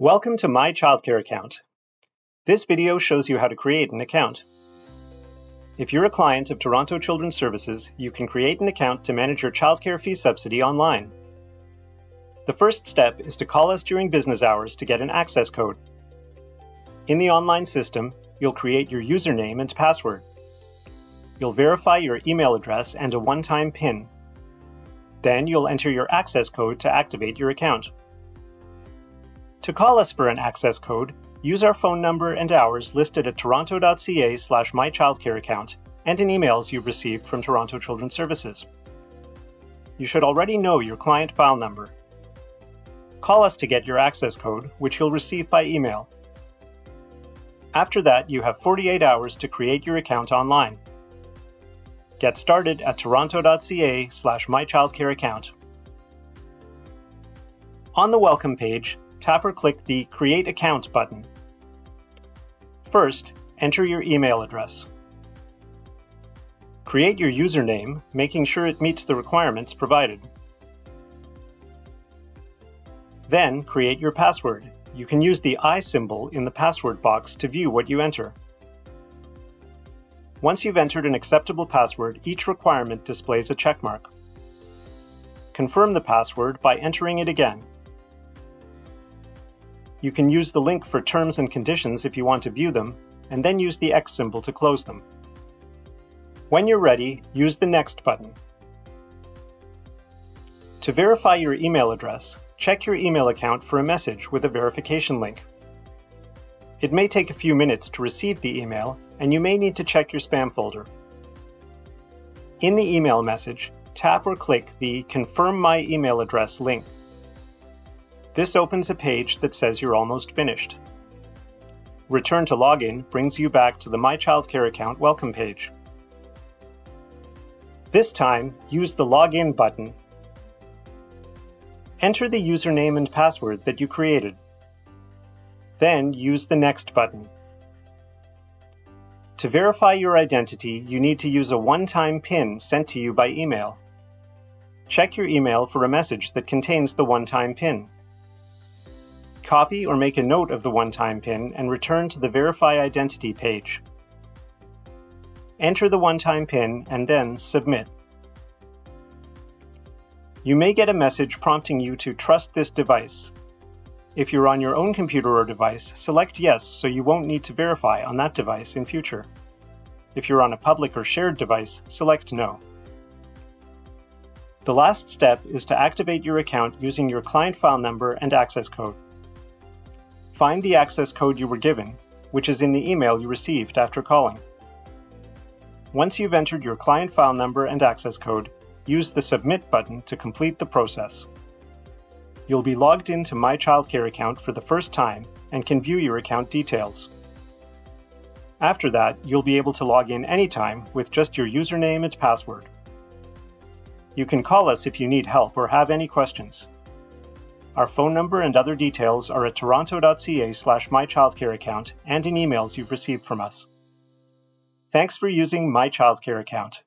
Welcome to My Childcare Account. This video shows you how to create an account. If you're a client of Toronto Children's Services, you can create an account to manage your childcare fee subsidy online. The first step is to call us during business hours to get an access code. In the online system, you'll create your username and password. You'll verify your email address and a one-time PIN. Then you'll enter your access code to activate your account. To call us for an access code, use our phone number and hours listed at toronto.ca slash mychildcareaccount and in emails you've received from Toronto Children's Services. You should already know your client file number. Call us to get your access code, which you'll receive by email. After that, you have 48 hours to create your account online. Get started at toronto.ca slash mychildcareaccount. On the Welcome page, tap or click the Create Account button. First, enter your email address. Create your username, making sure it meets the requirements provided. Then, create your password. You can use the eye symbol in the password box to view what you enter. Once you've entered an acceptable password, each requirement displays a checkmark. Confirm the password by entering it again you can use the link for terms and conditions if you want to view them, and then use the X symbol to close them. When you're ready, use the Next button. To verify your email address, check your email account for a message with a verification link. It may take a few minutes to receive the email, and you may need to check your spam folder. In the email message, tap or click the Confirm My Email Address link. This opens a page that says you're almost finished. Return to Login brings you back to the My Childcare Account welcome page. This time, use the Login button. Enter the username and password that you created. Then use the Next button. To verify your identity, you need to use a one-time PIN sent to you by email. Check your email for a message that contains the one-time PIN. Copy or make a note of the one-time PIN and return to the Verify Identity page. Enter the one-time PIN and then Submit. You may get a message prompting you to trust this device. If you're on your own computer or device, select Yes so you won't need to verify on that device in future. If you're on a public or shared device, select No. The last step is to activate your account using your client file number and access code. Find the access code you were given, which is in the email you received after calling. Once you've entered your client file number and access code, use the Submit button to complete the process. You'll be logged into My Childcare account for the first time and can view your account details. After that, you'll be able to log in anytime with just your username and password. You can call us if you need help or have any questions. Our phone number and other details are at toronto.ca slash mychildcareaccount and in emails you've received from us. Thanks for using My Childcare Account.